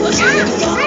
不上